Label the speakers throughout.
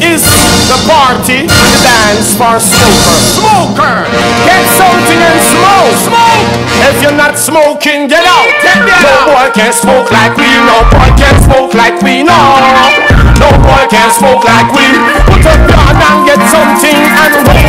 Speaker 1: is the party, the dance for smoker. Smoker, get something and smoke. Smoke. If you're not smoking, get out. Get no boy can smoke like we. No boy can smoke like we. No. No boy can smoke like we. Put up your hand and get something and roll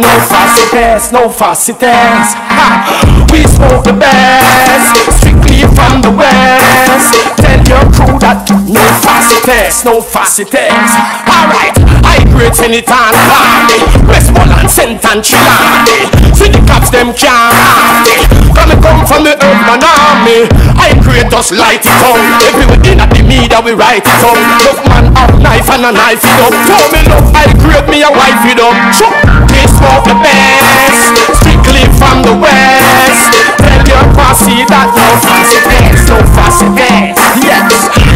Speaker 1: no fussy test, no fussy test. Ha. We smoke the best, strictly from the west. Tell your crew that no fussy test, no fussy test. Alright, I great anytime party, Westmoreland, St. Ann. See the cops them can't. Come come from the urban army. I create us light it up. Everywhere in the media we write it up. Look man up knife and a knife it up. Tell me look, I create me a wife it up. So, smoke the best, strictly from the west. Tell your posse that no fussy test, no fussy test. Yes,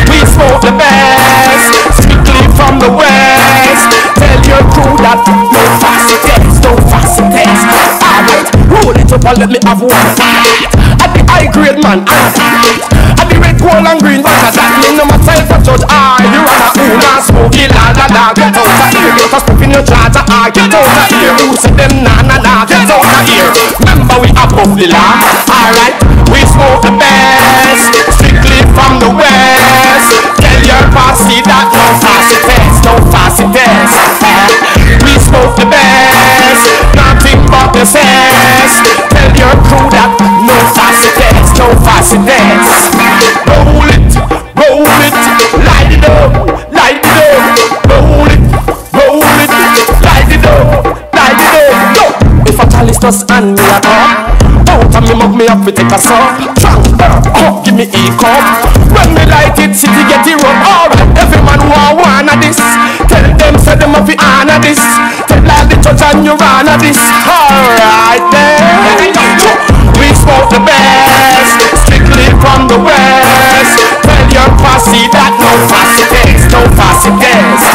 Speaker 1: we smoke the best, strictly from the west. Tell your crew that no fussy test, no fussy test. Alright, roll it up and let me have one. At the high grade man, At the red, gold and green, but that me no matter if I judge I, you run a own and smoke it, la la la. Get out of here, get a stuff in your charger, I get out of here. Who said them na na na? Get out of here. Remember we above the law. Alright, we smoke the best, strictly from the west. Tell your posse that just hand me a cup, out of me mug me up, we take a sup. Drunk, uh, give me a cup. When me light it, city get it rub. Alright, every man a one of this. Tell them, say them have to honor this. Tell all the judge and your honor this. Alright then. We smoke the best, strictly from the west. Tell your posse that no fussy test, no fussy test.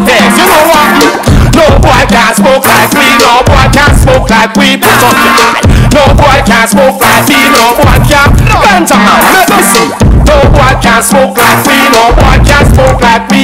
Speaker 1: No fussy. You know what? No boy can smoke like we, no boy can smoke like we. Put up your eye. No boy can smoke like we, no boy can. Ganja man, let me see. No boy can smoke like we, no boy can smoke like we.